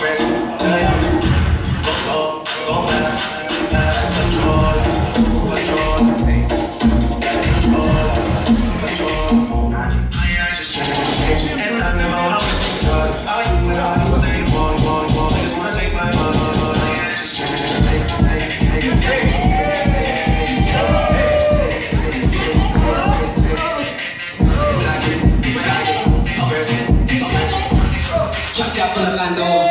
Tres. トな感動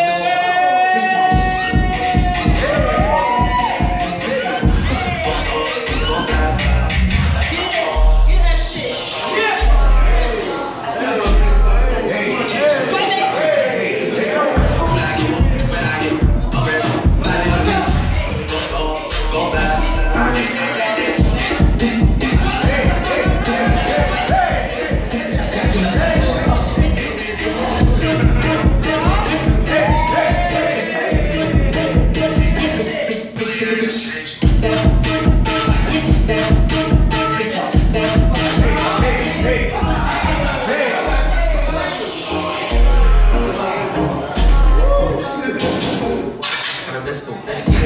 네.